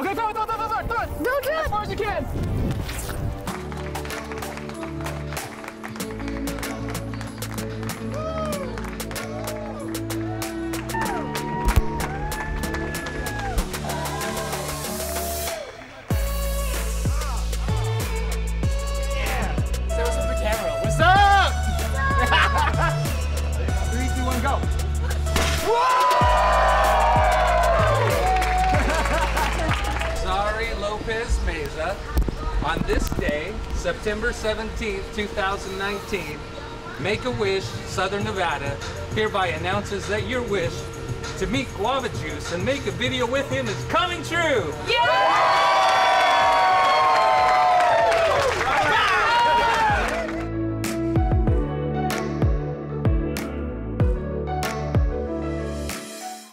Okay, throw it, throw it, throw it, throw it. Don't As far as you can. Yeah. on this day, September 17th, 2019, Make a Wish, Southern Nevada, hereby announces that your wish to meet Guava Juice and make a video with him is coming true. Yeah!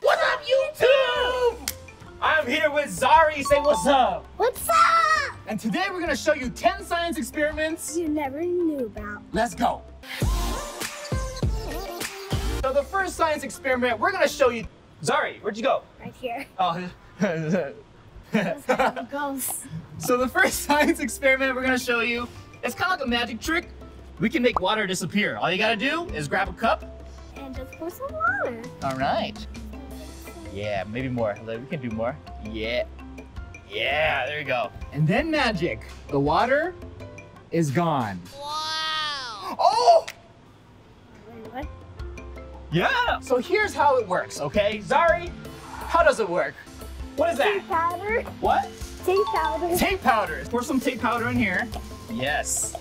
What's up, YouTube? I'm here with Xairy. Say what's up. And today we're gonna show you 10 science experiments. You never knew about. Let's go. So the first science experiment, we're gonna show you. Xairy, where'd you go? Right here. Oh. That's how it goes. so the first science experiment we're gonna show you, it's kind of like a magic trick. We can make water disappear. All you gotta do is grab a cup. And just pour some water. All right. Yeah, maybe more. We can do more. Yeah. Yeah, there you go. And then magic. The water is gone. Wow. Oh! Wait, what? Yeah. So here's how it works, okay? Xairy, how does it work? What is that? Tape powder. What? Tape powder. Tape powder. Pour some tape powder in here. Yes.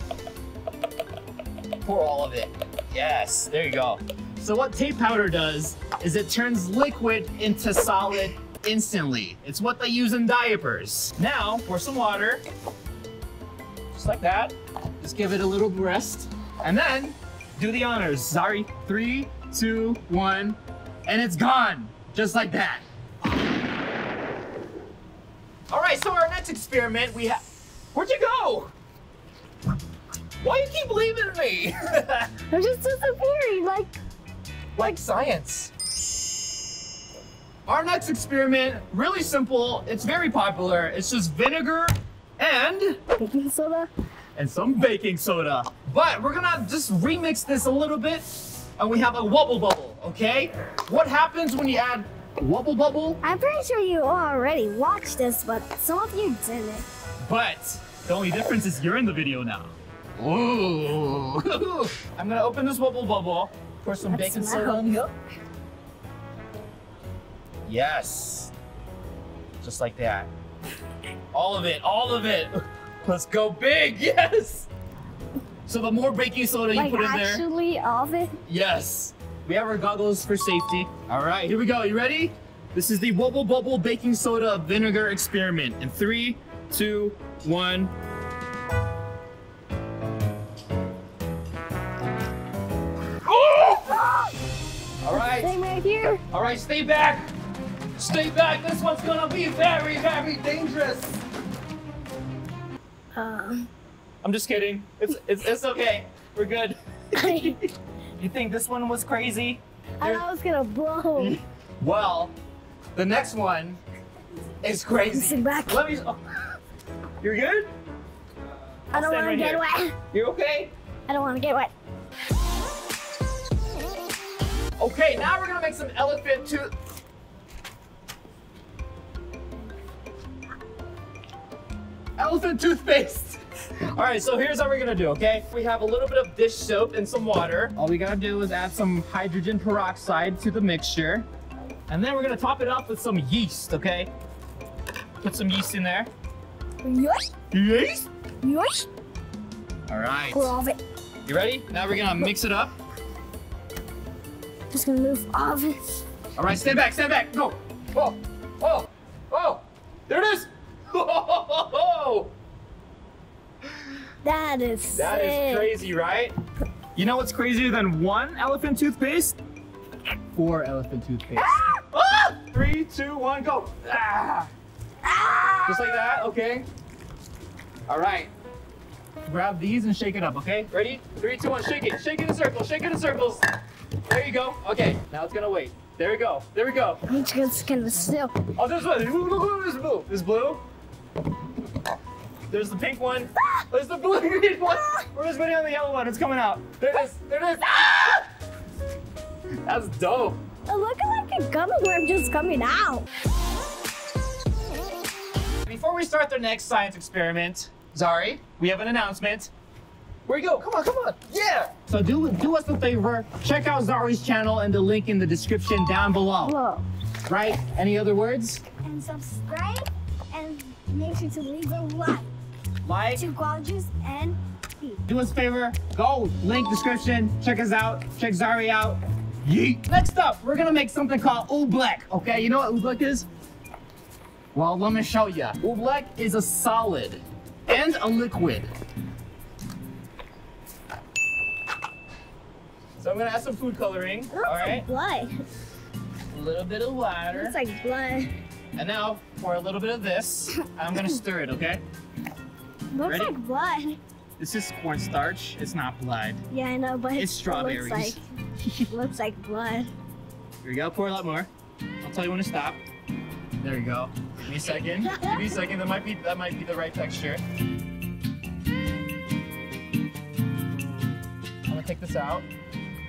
Pour all of it. Yes, there you go. So what tape powder does is it turns liquid into solid instantly. It's what they use in diapers. Now, pour some water. Just like that. Just give it a little rest. And then, do the honors. Sorry, three, two, one, and it's gone. Just like that. All right, so our next experiment, we have. Where'd you go? Why you keep leaving me? I'm just disappearing. Like, like science. Our next experiment, really simple. It's very popular. It's just vinegar and baking soda. and some baking soda. But we're gonna just remix this a little bit, and we have a wubble bubble. Okay? What happens when you add wubble bubble? I'm pretty sure you already watched this, but some of you didn't. But the only difference is you're in the video now. Ooh. I'm gonna open this wubble bubble. Pour some That's baking soda in here. Yes. Just like that. All of it, all of it. Let's go big, yes! So the more baking soda you Like, put in there, actually, all of it. yes. We have our goggles for safety. All right, here we go. You ready? This is the Wubble Bubble Baking Soda Vinegar Experiment. In three, two, one. All right. Same right here. All right, stay back. Stay back. This one's gonna be very, very dangerous. Um, I'm just kidding. It's it's, it's okay. We're good. You think this one was crazy? I thought it was gonna blow. Well, the next one is crazy. Let me. Oh. You're good? I don't stand want to right get here. wet. You okay? I don't want to get wet. Okay, now we're gonna make some elephant tooth. Elephant toothpaste. All right, so here's how we're gonna do, okay? We have a little bit of dish soap and some water. All we gotta do is add some hydrogen peroxide to the mixture. And then we're gonna top it off with some yeast, okay? Put some yeast in there. Yeast? Yeast? yosh. All right. Pour all of it. You ready? Now we're gonna mix it up. Just gonna move all of it. All right, stand back, stand back. Go. Oh, oh, oh. There it is. Oh, That is that sick. is crazy, right? You know what's crazier than one elephant toothpaste? Four elephant toothpaste. Ah! Three, two, one, go. Ah! Just like that, okay? All right. Grab these and shake it up, okay? Ready? Three, two, one, shake it. Shake it in circles, shake it in circles. There you go. Okay, now it's gonna wait. There we go. There we go. Just gonna still. Oh, there's one. There's blue. There's blue. There's the pink one. There's the blue green one. We're just waiting on the yellow one. It's coming out. There it is. There it is. Ah! That's dope. It looked like a gummy worm just coming out. Before we start the next science experiment, Xairy, we have an announcement. Where you go? Come on, come on. Yeah. So do do us a favor. Check out Xairy's channel and the link in the description down below. Whoa. Right? Any other words? And subscribe and make sure to leave a like Like. and. Do us a favor. Go. Link description. Check us out. Check Xairy out. Yeet. Next up, we're gonna make something called oobleck. Okay, you know what oobleck is? Well, let me show you. Oobleck is a solid and a liquid. So I'm gonna add some food coloring. Looks All like blood. A little bit of water. Looks like blood. And now for a little bit of this, I'm gonna stir it. Okay. Looks Ready? like blood. This is cornstarch. It's not blood. Yeah, I know, but It's it strawberries. Looks like, looks like blood. Here we go. Pour a lot more. I'll tell you when to stop. There you go. Give me a second. Give me a second. That might be that might be the right texture. I'm gonna take this out,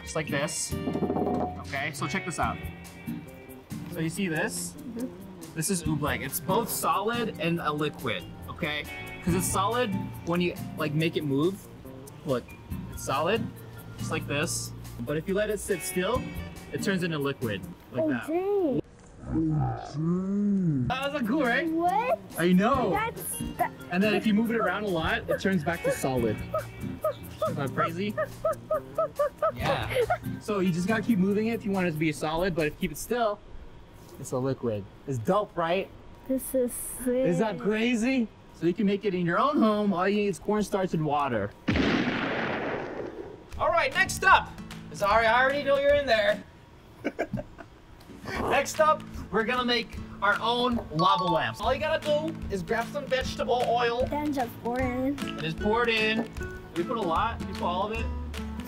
just like this. Okay. So check this out. So you see this? Mm-hmm. This is oobleck. It's both solid and a liquid. Okay. Because it's solid when you like make it move. Look, it's solid, just like this. But if you let it sit still, it turns into liquid like oh, that. dang. Oh, that was cool, right? What? I know. That's. That, And then if you move it around a lot, it turns back to solid. Am I crazy? Yeah. So you just gotta keep moving it if you want it to be a solid, but if you keep it still, it's a liquid. It's dope, right? this is sick. Is that crazy? So you can make it in your own home. All you need is cornstarch and water. All right, next up. Sorry, I already know you're in there. next up, we're gonna make our own lava lamps. All you gotta do is grab some vegetable oil Then just pour it in. and just pour it in. We put a lot. We put all of it.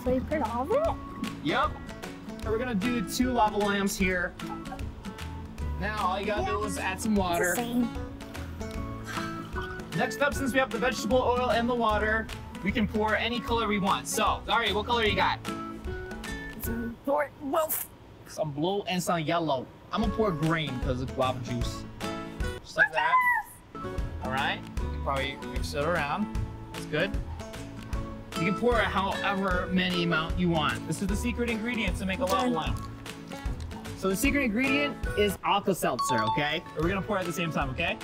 So you put all of it? Yep. So we're gonna do two lava lamps here. Now all you gotta do is add some It's water. Next up, since we have the vegetable oil and the water, we can pour any color we want. So, Xairy, what color you got? Some pour both. Some blue and some yellow. I'm gonna pour green because it's guava juice. Just like that. All right. You probably mix it around. That's good. You can pour however many amount you want. This is the secret ingredient to make a lava lamp. So the secret ingredient is Alka-Seltzer, okay? We're gonna pour it at the same time, okay?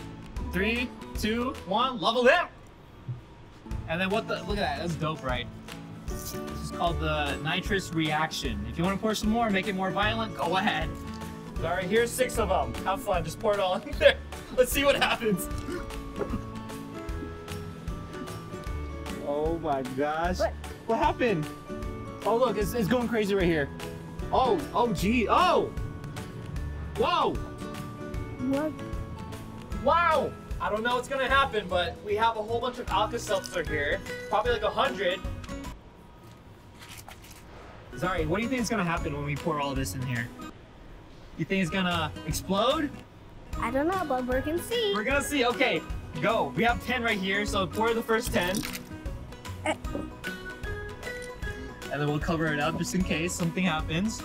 Three, two, one, level lamp! And then what the, look at that, that's dope, right? This is called the nitrous reaction. If you want to pour some more, make it more violent, go ahead. All right, here's six of them. Have fun, just pour it all in there. Let's see what happens. Oh my gosh. What? What happened? Oh look, it's, it's going crazy right here. Oh, oh gee, oh! Whoa! What? Wow! I don't know what's gonna happen, but we have a whole bunch of Alka-Seltzer here. Probably like a hundred. Sorry, what do you think is gonna happen when we pour all this in here? You think it's gonna explode? I don't know, but we can see. We're gonna see. Okay, go. We have 10 right here, so pour the first 10. Eh. And then we'll cover it up just in case something happens.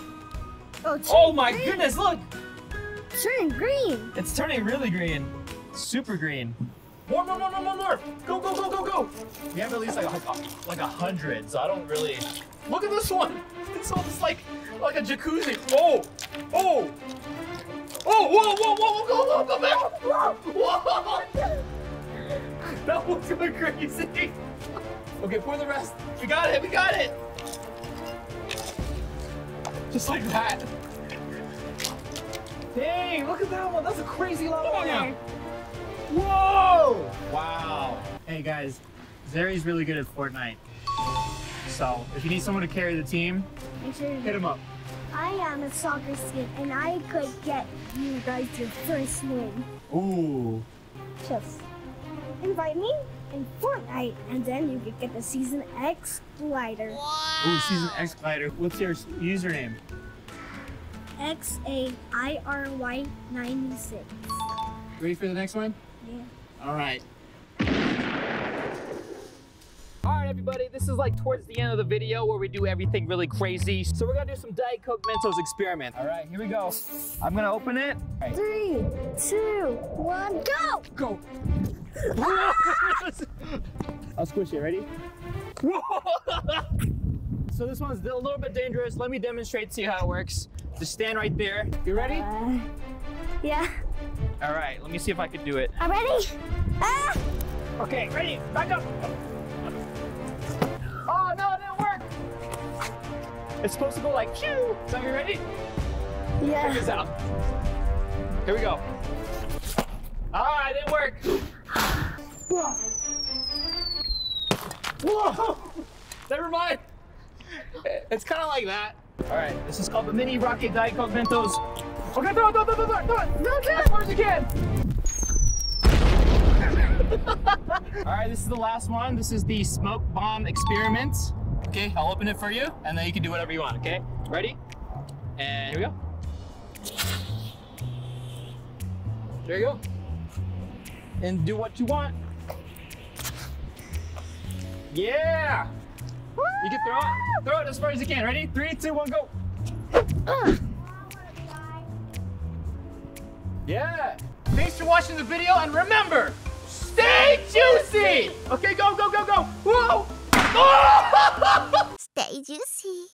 Oh, Oh my green. goodness, look! It's turning green. It's turning really green. Super green. More, more, more, more, more, more! Go, go, go, go, go! We have at least like a, like a hundred, so I don't really... Look at this one! It's almost like, like a jacuzzi. Oh! Oh! Oh, whoa, whoa, whoa, whoa, go, go, go back! Whoa! That was going crazy. Okay, pour the rest. We got it, we got it! Just like that. Dang, look at that one. That's a crazy in lamp. there. Whoa! Wow. Hey guys, Xairy's really good at Fortnite. So if you need someone to carry the team, Make sure hit him up. I am a soccer skin, and I could get you guys your first win. Ooh. Just invite me in Fortnite, and then you could get the Season X glider. Wow. Ooh, Season X Glider. What's your username? X A I R Y 96. Ready for the next one? Yeah. All right. All right, everybody, this is like towards the end of the video where we do everything really crazy. So we're gonna do some Diet Coke Mentos experiment. All right, here we go. I'm gonna open it. All right. Three, two, one, go! Go. I'll squish it. Ready? so this one's a little bit dangerous. Let me demonstrate to you how it works. Just stand right there. You ready? Uh, yeah. All right. Let me see if I can do it. I'm ready. Ah! Okay, ready? Back up. Oh no, it didn't work. It's supposed to go like phew. So you ready? Check Yeah. this out. Here we go. Ah, it didn't work. Whoa. Whoa. Never mind. It's kind of like that. All right, this is called the Mini Rocket Diet Coke Mentos. Okay, throw it, throw it, throw it, throw it, throw it. Throw it as far as you can. All right, this is the last one. This is the smoke bomb experiment. Okay, I'll open it for you, and then you can do whatever you want. Okay, ready? And here we go. There you go. And do what you want. Yeah. You can throw it. Throw it as far as you can. Ready? Three, two, one, go. Ah. Yeah. Thanks for watching the video, and remember, stay juicy. Okay, go, go, go, go. Whoa. Oh! Stay juicy.